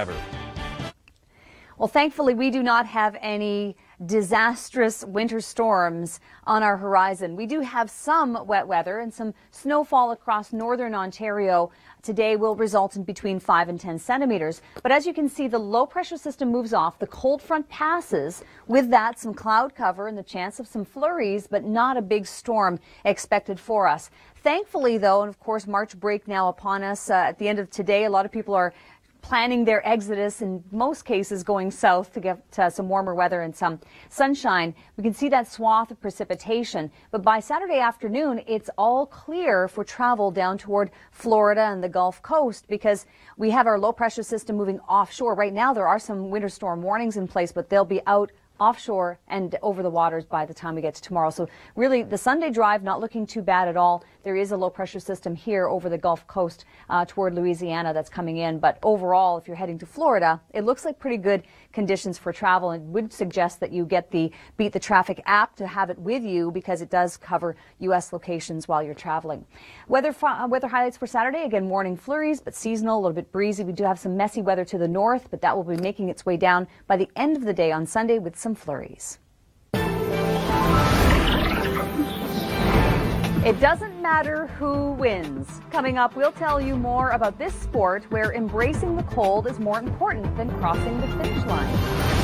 ever. Well, thankfully, we do not have any disastrous winter storms on our horizon. We do have some wet weather and some snowfall across northern Ontario today will result in between 5 and 10 centimeters. But as you can see, the low pressure system moves off, the cold front passes. With that, some cloud cover and the chance of some flurries, but not a big storm expected for us. Thankfully, though, and of course, March break now upon us uh, at the end of today, a lot of people are planning their exodus in most cases going south to get some warmer weather and some sunshine. We can see that swath of precipitation, but by Saturday afternoon, it's all clear for travel down toward Florida and the Gulf Coast because we have our low pressure system moving offshore. Right now, there are some winter storm warnings in place, but they'll be out offshore and over the waters by the time we get to tomorrow. So really the Sunday drive not looking too bad at all. There is a low pressure system here over the Gulf Coast uh, toward Louisiana that's coming in. But overall, if you're heading to Florida, it looks like pretty good conditions for travel and would suggest that you get the Beat the Traffic app to have it with you because it does cover U.S. locations while you're traveling. Weather, uh, weather highlights for Saturday, again, morning flurries, but seasonal, a little bit breezy. We do have some messy weather to the north, but that will be making its way down by the end of the day on Sunday with some flurries. It doesn't matter who wins. Coming up, we'll tell you more about this sport where embracing the cold is more important than crossing the finish line.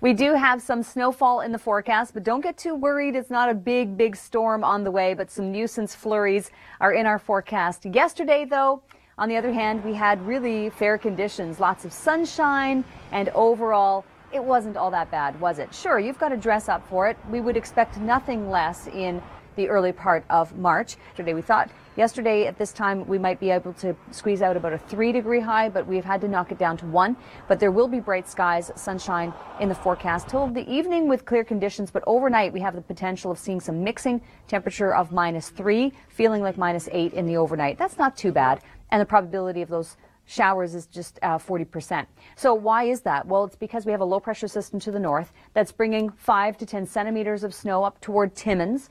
We do have some snowfall in the forecast, but don't get too worried. It's not a big, big storm on the way, but some nuisance flurries are in our forecast. Yesterday, though, on the other hand, we had really fair conditions, lots of sunshine, and overall it wasn't all that bad, was it? Sure, you've got to dress up for it. We would expect nothing less in the early part of March. Today we thought yesterday at this time we might be able to squeeze out about a three degree high, but we've had to knock it down to one. But there will be bright skies, sunshine in the forecast till the evening with clear conditions. But overnight we have the potential of seeing some mixing temperature of minus three, feeling like minus eight in the overnight. That's not too bad. And the probability of those showers is just uh, 40%. So why is that? Well, it's because we have a low pressure system to the north that's bringing 5 to 10 centimeters of snow up toward Timmins.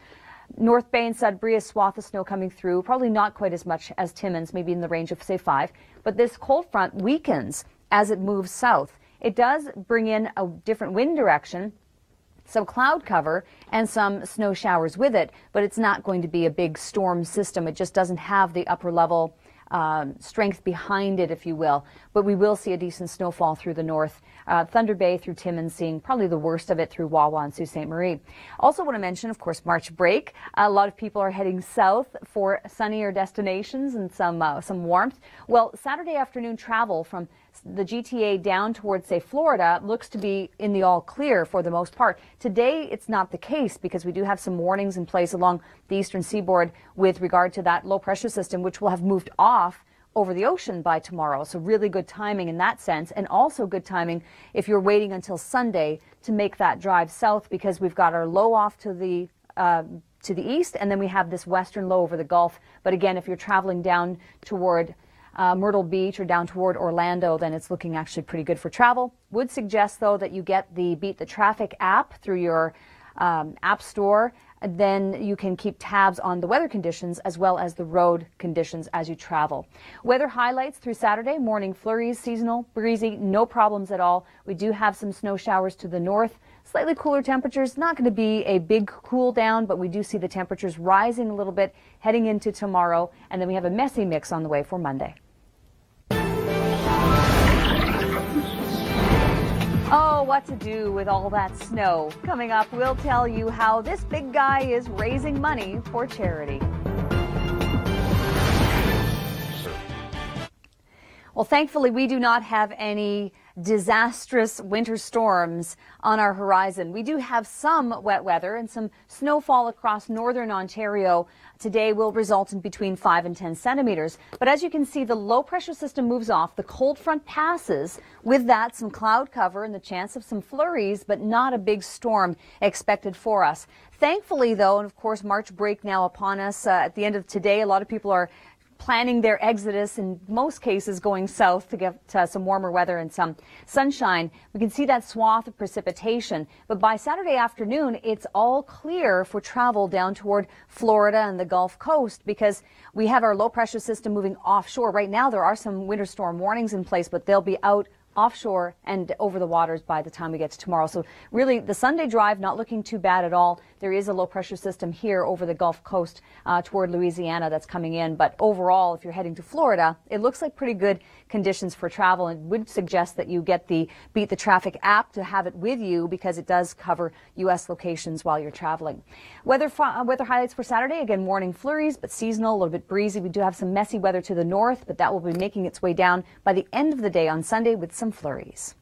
North Bay and Sudbury, a swath of snow coming through, probably not quite as much as Timmins, maybe in the range of, say, 5. But this cold front weakens as it moves south. It does bring in a different wind direction, some cloud cover and some snow showers with it, but it's not going to be a big storm system. It just doesn't have the upper level um, strength behind it, if you will. But we will see a decent snowfall through the north. Uh, Thunder Bay through Timmins, seeing probably the worst of it through Wawa and Sault Ste. Marie. Also want to mention, of course, March break. A lot of people are heading south for sunnier destinations and some uh, some warmth. Well, Saturday afternoon travel from the GTA down towards, say, Florida looks to be in the all clear for the most part. Today, it's not the case because we do have some warnings in place along the eastern seaboard with regard to that low pressure system, which will have moved off over the ocean by tomorrow. So really good timing in that sense and also good timing if you're waiting until Sunday to make that drive south because we've got our low off to the uh, to the east and then we have this western low over the Gulf. But again, if you're traveling down toward uh, Myrtle Beach or down toward Orlando, then it's looking actually pretty good for travel. Would suggest, though, that you get the Beat the Traffic app through your um, app store. Then you can keep tabs on the weather conditions as well as the road conditions as you travel. Weather highlights through Saturday morning flurries, seasonal, breezy, no problems at all. We do have some snow showers to the north. Slightly cooler temperatures, not going to be a big cool down, but we do see the temperatures rising a little bit heading into tomorrow. And then we have a messy mix on the way for Monday. Oh, what to do with all that snow? Coming up, we'll tell you how this big guy is raising money for charity. Well, thankfully, we do not have any disastrous winter storms on our horizon. We do have some wet weather and some snowfall across northern Ontario today will result in between 5 and 10 centimeters. But as you can see, the low pressure system moves off, the cold front passes. With that, some cloud cover and the chance of some flurries, but not a big storm expected for us. Thankfully, though, and of course, March break now upon us uh, at the end of today, a lot of people are planning their exodus in most cases going south to get uh, some warmer weather and some sunshine. We can see that swath of precipitation. But by Saturday afternoon, it's all clear for travel down toward Florida and the Gulf Coast because we have our low pressure system moving offshore. Right now, there are some winter storm warnings in place, but they'll be out offshore and over the waters by the time we get to tomorrow. So really the Sunday drive not looking too bad at all. There is a low pressure system here over the Gulf Coast uh, toward Louisiana that's coming in. But overall, if you're heading to Florida, it looks like pretty good conditions for travel and would suggest that you get the Beat the Traffic app to have it with you because it does cover U.S. locations while you're traveling. Weather, uh, weather highlights for Saturday, again, morning flurries, but seasonal, a little bit breezy. We do have some messy weather to the north, but that will be making its way down by the end of the day on Sunday with some flurries.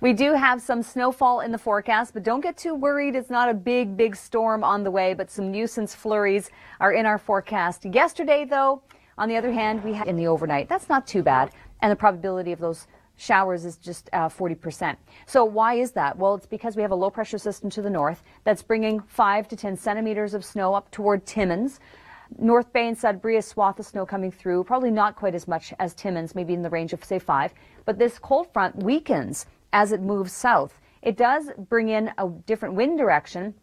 We do have some snowfall in the forecast, but don't get too worried. It's not a big, big storm on the way, but some nuisance flurries are in our forecast. Yesterday, though, on the other hand, we had in the overnight. That's not too bad. And the probability of those showers is just uh, 40%. So why is that? Well, it's because we have a low pressure system to the north that's bringing 5 to 10 centimeters of snow up toward Timmins. North Bay and Sudbury, a swath of snow coming through, probably not quite as much as Timmins, maybe in the range of, say, 5. But this cold front weakens as it moves south. It does bring in a different wind direction,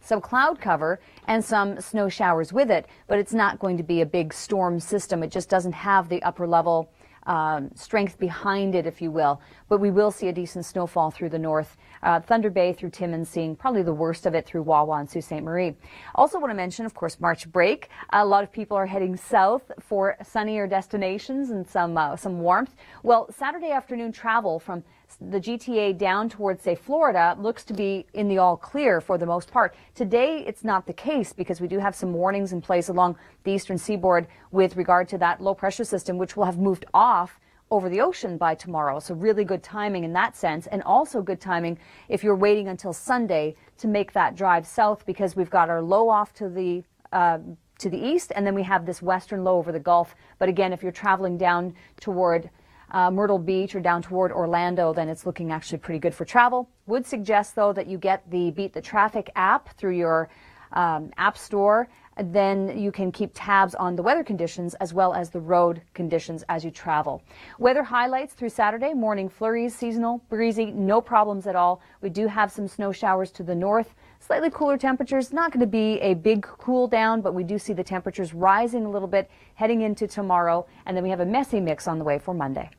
some cloud cover and some snow showers with it, but it's not going to be a big storm system. It just doesn't have the upper level um, strength behind it, if you will. But we will see a decent snowfall through the north. Uh, Thunder Bay through Timmins, seeing probably the worst of it through Wawa and Sault Ste. Marie. Also want to mention, of course, March break. A lot of people are heading south for sunnier destinations and some uh, some warmth. Well, Saturday afternoon travel from the GTA down towards, say, Florida looks to be in the all clear for the most part. Today, it's not the case because we do have some warnings in place along the eastern seaboard with regard to that low pressure system, which will have moved off over the ocean by tomorrow. So really good timing in that sense and also good timing if you're waiting until Sunday to make that drive south because we've got our low off to the uh, to the east and then we have this western low over the Gulf. But again, if you're traveling down toward uh, Myrtle Beach or down toward Orlando, then it's looking actually pretty good for travel. Would suggest, though, that you get the Beat the Traffic app through your um, app store. Then you can keep tabs on the weather conditions as well as the road conditions as you travel. Weather highlights through Saturday morning flurries, seasonal, breezy, no problems at all. We do have some snow showers to the north. Slightly cooler temperatures, not going to be a big cool down, but we do see the temperatures rising a little bit heading into tomorrow. And then we have a messy mix on the way for Monday.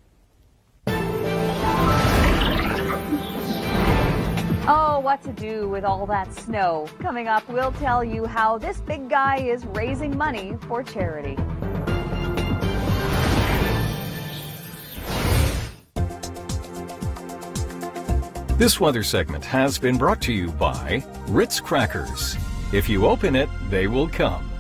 Oh, what to do with all that snow? Coming up, we'll tell you how this big guy is raising money for charity. This weather segment has been brought to you by Ritz Crackers. If you open it, they will come.